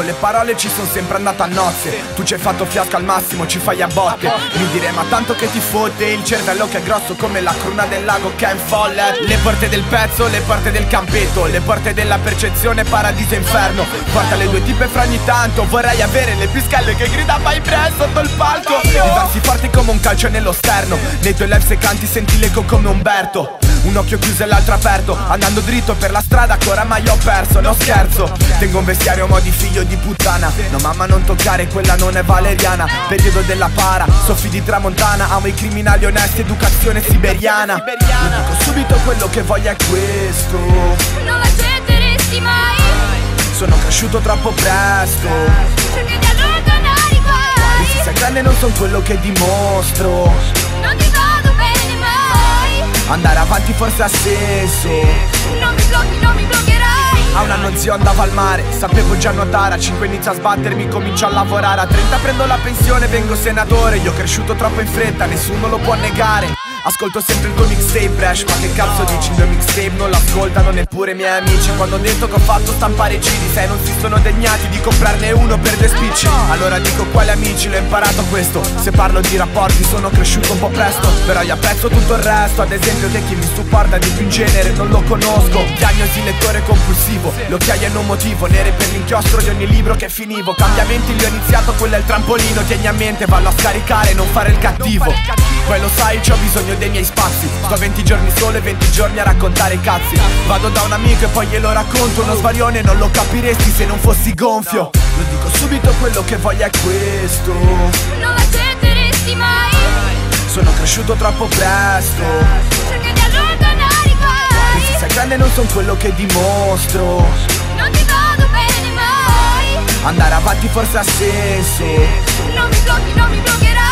Con le parole ci sono sempre andato a nozze. Tu ci hai fatto fiasco al massimo, ci fai a botte. Mi direi ma tanto che ti fotte Il cervello che è grosso come la cruna del lago che è folle. Le porte del pezzo, le porte del campetto Le porte della percezione, paradiso e inferno. Porta le due tipe fra ogni tanto Vorrei avere le piscelle che grida mai presto sotto il palco. Diversi forti come un calcio nello sterno. Nei tuoi live se canti senti l'eco come Umberto un occhio chiuso e l'altro aperto. Andando dritto per la strada che oramai ho perso. No scherzo Tengo un vestiario mo' di figlio di puttana. No mamma non toccare quella non è valeriana. Periodo della para Soffi di tramontana. Amo i criminali onesti Educazione siberiana. Io dico subito quello che voglio è questo. Non l'accetteresti mai. Sono cresciuto troppo presto. Cerchi di allontanare i guai. E se sei grande non sono quello che dimostro Andare avanti forse ha senso. Non mi blocchi, non mi bloccherai. A un anno zio andavo al mare, sapevo già nuotare. A 5 inizio a sbattermi, comincio a lavorare. A 30 prendo la pensione, vengo senatore. Io ho cresciuto troppo in fretta, nessuno lo può negare Ascolto sempre il tuo mixtape Brash Ma che cazzo dici? Il mio mixtape Non l'ascoltano neppure i miei amici. Quando ho detto che ho fatto stampare CD Sai non si sono degnati di comprarne uno per due spicci. Allora dico quali amici? L'ho imparato questo. Se parlo di rapporti sono cresciuto un po' presto. Però io apprezzo tutto il resto. Ad esempio che chi mi supporta di più in genere non lo conosco. Diagnosi lettore compulsivo Le occhiaie non motivo. Nere per l'inchiostro di ogni libro che finivo. Cambiamenti li ho iniziato, quello è il trampolino Tieni a mente, vallo a scaricare, non fare il cattivo Poi lo sai, c'ho bisogno dei miei spazi. Sto 20 giorni solo e 20 giorni a raccontare i cazzi. Vado da un amico e poi glielo racconto. Uno svarione non lo capiresti se non fossi gonfio. Lo dico subito quello che voglio è questo. Non l'accetteresti mai. Sono cresciuto troppo presto. Cerchi di allontanare i E se guai. Sei grande non sono quello che dimostro. Non ti vado bene mai. Andare avanti forse ha senso. Non mi blocchi, non mi bloccherai